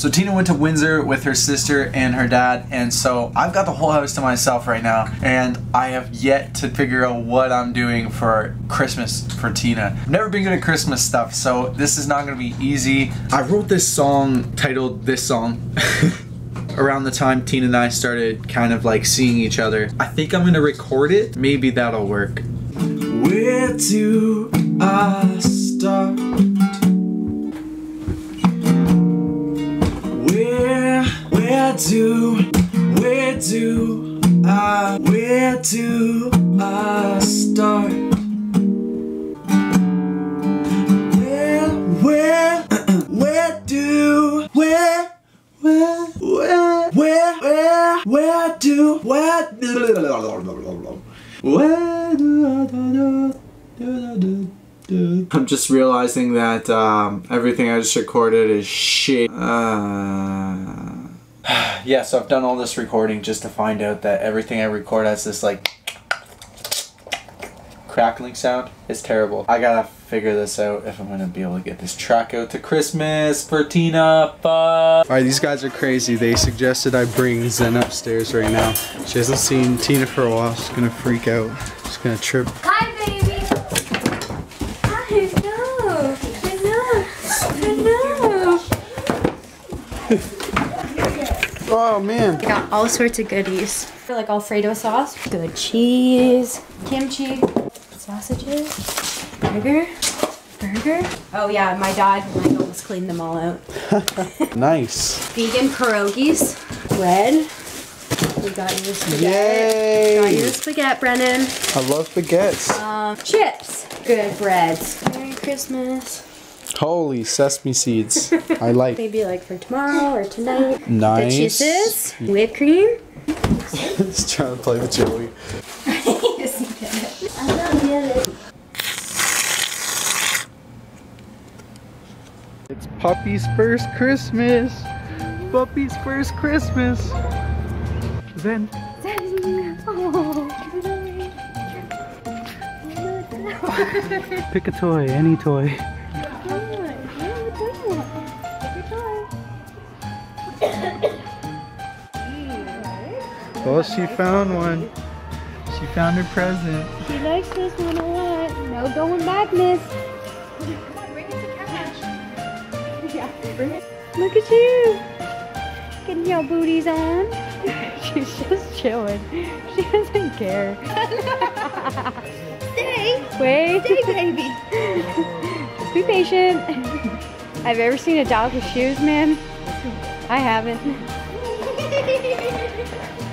So Tina went to Windsor with her sister and her dad, and so I've got the whole house to myself right now, and I have yet to figure out what I'm doing for Christmas for Tina. I've never been good at Christmas stuff, so this is not gonna be easy. I wrote this song titled This Song. around the time Tina and I started kind of like seeing each other. I think I'm gonna record it. Maybe that'll work. Where do I do, where do I, where do I start? Where, where, where do, where, where, where, where, where, do, where, do, I'm just realizing that um, everything I just recorded is shit. Uh... yeah, so I've done all this recording just to find out that everything I record has this like crackling sound. It's terrible. I gotta figure this out if I'm gonna be able to get this track out to Christmas for Tina. Fuck. Alright, these guys are crazy. They suggested I bring Zen upstairs right now. She hasn't seen Tina for a while. She's gonna freak out. She's gonna trip. Hi, baby. Hi, no. No. No. Oh man. I got all sorts of goodies. Like Alfredo sauce, good cheese, kimchi, sausages, burger, burger. Oh yeah, my dad almost cleaned them all out. Nice. Vegan pierogies, bread. We got your spaghetti. Yay! Got Yay! spaghetti, Brennan. I love baguettes. Um, chips. Good breads. Merry Christmas. Holy sesame seeds. I like. Maybe like for tomorrow or tonight. The Nice. cheeses, whipped cream. Just trying to play with Joey. It's Puppy's first Christmas. Puppy's first Christmas. Zen. Pick a toy, any toy. Oh, she found one. She found her present. She likes this one a lot. No going back, miss. Look at you. Getting your booties on. She's just chilling. She doesn't care. Stay. Wait. Stay, baby. just be patient. I've you ever seen a dog with shoes, man? I haven't.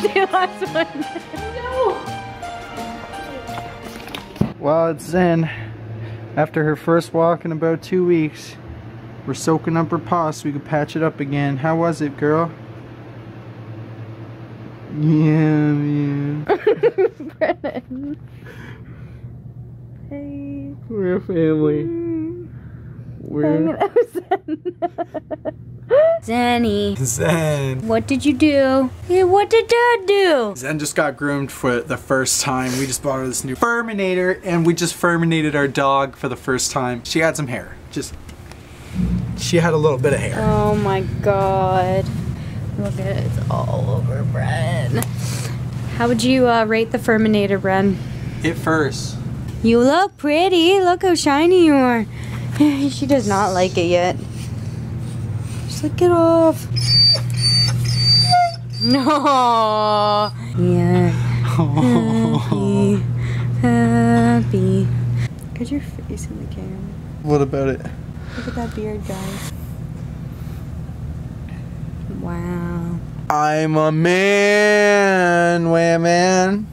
she lost one. Well, it's Zen. After her first walk in about two weeks, we're soaking up her paw so we can patch it up again. How was it, girl? Yeah, man. Brennan. Hey. We're a family. We're Zenny, Zen. what did you do? Yeah, what did Dad do? Zen just got groomed for the first time. We just bought her this new Furminator and we just Furminated our dog for the first time. She had some hair. Just, she had a little bit of hair. Oh my god. Look at it, it's all over Bren. How would you uh, rate the Furminator, Bren? It first. You look pretty. Look how shiny you are. she does not like it yet. Just lick it off. No. Yeah. Happy. Happy. Look at your face in the camera. What about it? Look at that beard, guys. Wow. I'm a man, women.